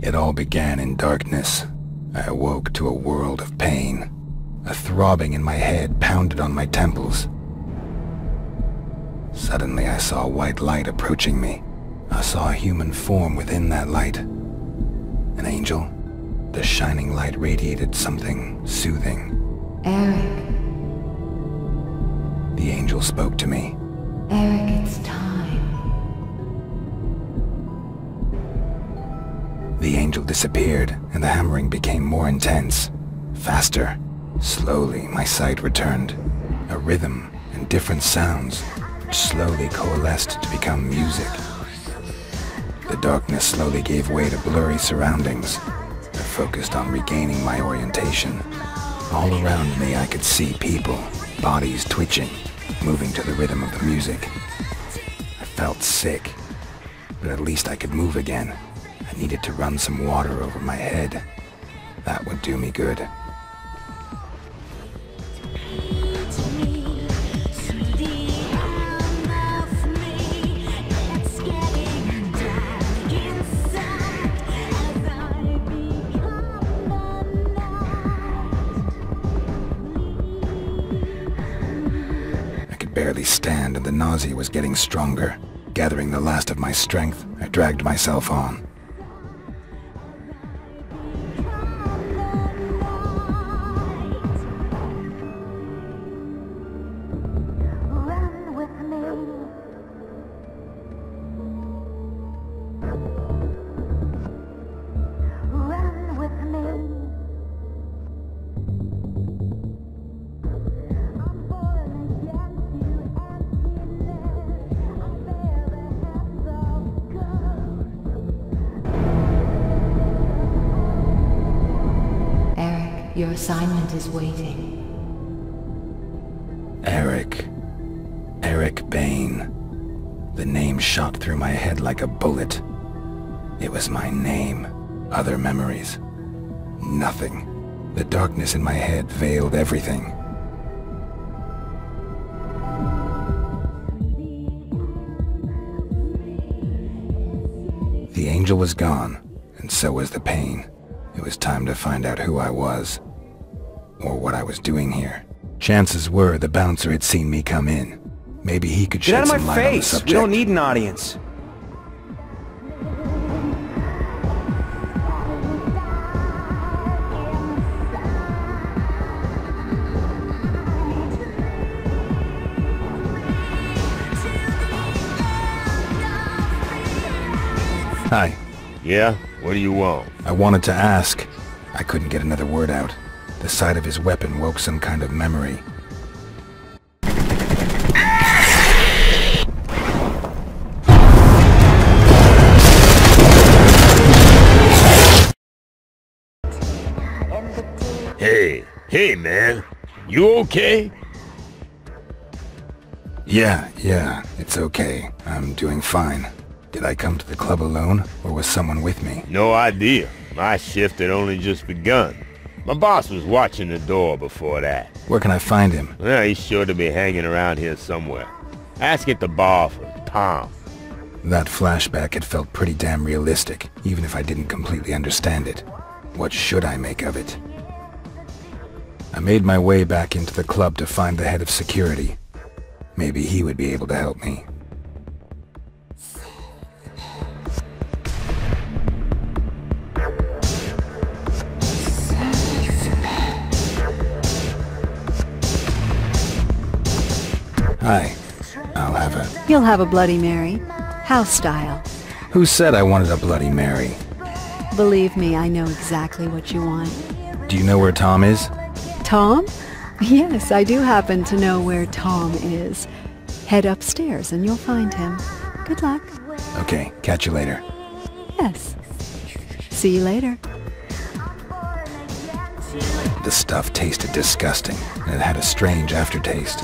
It all began in darkness. I awoke to a world of pain. A throbbing in my head pounded on my temples. Suddenly I saw a white light approaching me. I saw a human form within that light. An angel. The shining light radiated something soothing. Eric, The angel spoke to me. Eric, it's time. The angel disappeared, and the hammering became more intense. Faster. Slowly, my sight returned. A rhythm and different sounds, which slowly coalesced to become music. The darkness slowly gave way to blurry surroundings. I focused on regaining my orientation. All around me I could see people, bodies twitching, moving to the rhythm of the music. I felt sick, but at least I could move again. I needed to run some water over my head. That would do me good. I could barely stand and the nausea was getting stronger. Gathering the last of my strength, I dragged myself on. Your assignment is waiting. Eric. Eric Bane. The name shot through my head like a bullet. It was my name. Other memories. Nothing. The darkness in my head veiled everything. The angel was gone, and so was the pain. It was time to find out who I was. Or what I was doing here. Chances were the bouncer had seen me come in. Maybe he could Get shed out of some my light on the face! We don't need an audience. Hi. Yeah? What do you want? I wanted to ask. I couldn't get another word out. The sight of his weapon woke some kind of memory. Hey, hey man. You okay? Yeah, yeah, it's okay. I'm doing fine. Did I come to the club alone, or was someone with me? No idea. My shift had only just begun. My boss was watching the door before that. Where can I find him? Well, he's sure to be hanging around here somewhere. Ask at the bar for Tom. That flashback had felt pretty damn realistic, even if I didn't completely understand it. What should I make of it? I made my way back into the club to find the head of security. Maybe he would be able to help me. Hi. I'll have a... You'll have a Bloody Mary. House style. Who said I wanted a Bloody Mary? Believe me, I know exactly what you want. Do you know where Tom is? Tom? Yes, I do happen to know where Tom is. Head upstairs and you'll find him. Good luck. Okay, catch you later. Yes. See you later. The stuff tasted disgusting, and it had a strange aftertaste.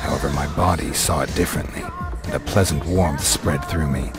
However, my body saw it differently, and a pleasant warmth spread through me.